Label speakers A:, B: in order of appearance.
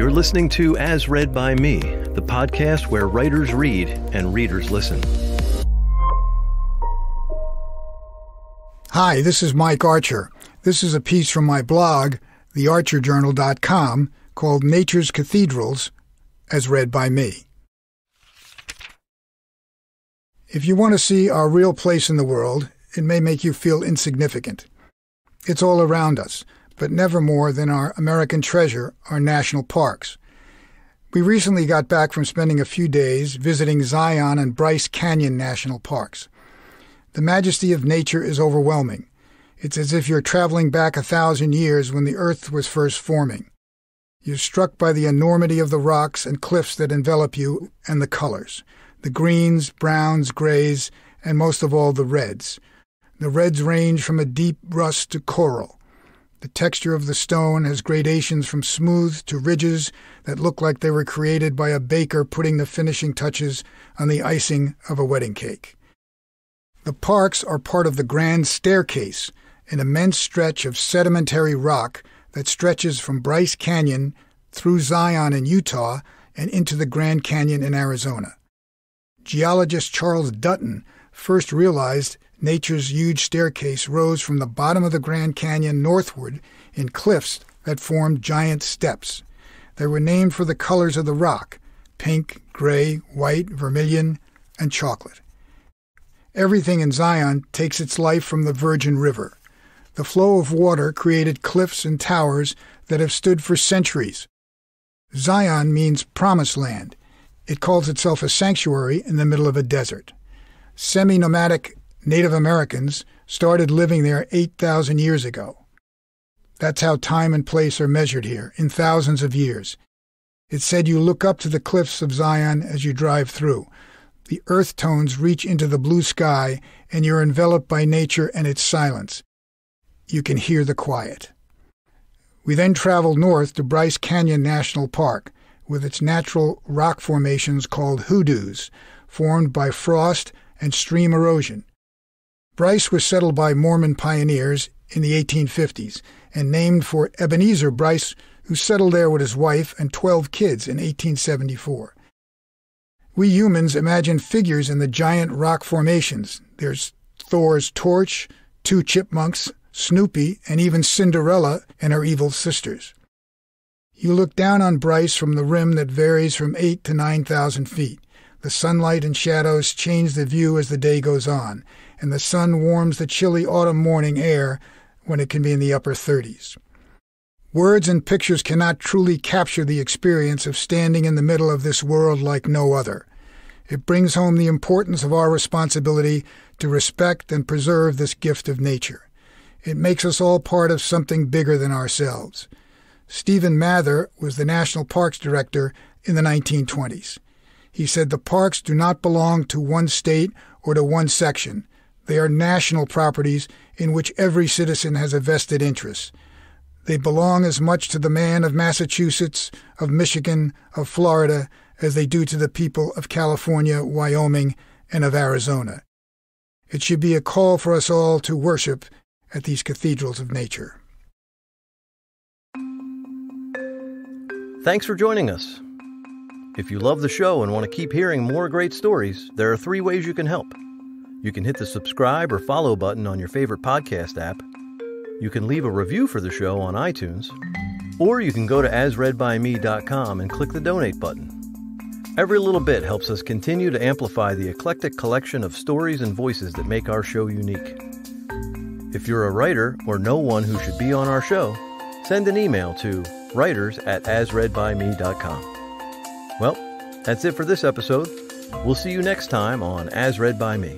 A: You're listening to As Read by Me, the podcast where writers read and readers listen.
B: Hi, this is Mike Archer. This is a piece from my blog, thearcherjournal.com, called Nature's Cathedrals, as read by me. If you want to see our real place in the world, it may make you feel insignificant. It's all around us, but never more than our American treasure, our national parks. We recently got back from spending a few days visiting Zion and Bryce Canyon National Parks. The majesty of nature is overwhelming. It's as if you're traveling back a thousand years when the earth was first forming. You're struck by the enormity of the rocks and cliffs that envelop you and the colors the greens, browns, grays, and most of all the reds. The reds range from a deep rust to coral. The texture of the stone has gradations from smooth to ridges that look like they were created by a baker putting the finishing touches on the icing of a wedding cake. The parks are part of the Grand Staircase, an immense stretch of sedimentary rock that stretches from Bryce Canyon through Zion in Utah and into the Grand Canyon in Arizona. Geologist Charles Dutton first realized nature's huge staircase rose from the bottom of the Grand Canyon northward in cliffs that formed giant steps. They were named for the colors of the rock pink, gray, white, vermilion, and chocolate. Everything in Zion takes its life from the Virgin River. The flow of water created cliffs and towers that have stood for centuries. Zion means promised land. It calls itself a sanctuary in the middle of a desert. Semi nomadic Native Americans started living there 8,000 years ago. That's how time and place are measured here, in thousands of years. It said you look up to the cliffs of Zion as you drive through. The earth tones reach into the blue sky, and you're enveloped by nature and its silence. You can hear the quiet. We then traveled north to Bryce Canyon National Park, with its natural rock formations called hoodoos, formed by frost and stream erosion. Bryce was settled by Mormon pioneers in the 1850s and named for Ebenezer Bryce, who settled there with his wife and 12 kids in 1874. We humans imagine figures in the giant rock formations. There's Thor's torch, two chipmunks, Snoopy, and even Cinderella and her evil sisters. You look down on Bryce from the rim that varies from 8 to 9,000 feet. The sunlight and shadows change the view as the day goes on, and the sun warms the chilly autumn morning air when it can be in the upper 30s. Words and pictures cannot truly capture the experience of standing in the middle of this world like no other. It brings home the importance of our responsibility to respect and preserve this gift of nature. It makes us all part of something bigger than ourselves. Stephen Mather was the National Parks Director in the 1920s. He said the parks do not belong to one state or to one section. They are national properties in which every citizen has a vested interest. They belong as much to the man of Massachusetts, of Michigan, of Florida, as they do to the people of California, Wyoming, and of Arizona. It should be a call for us all to worship at these cathedrals of nature.
A: Thanks for joining us. If you love the show and want to keep hearing more great stories, there are three ways you can help. You can hit the subscribe or follow button on your favorite podcast app. You can leave a review for the show on iTunes. Or you can go to asreadbyme.com and click the donate button. Every little bit helps us continue to amplify the eclectic collection of stories and voices that make our show unique. If you're a writer or know one who should be on our show, send an email to writers at asreadbyme.com. Well, that's it for this episode. We'll see you next time on As Read by Me.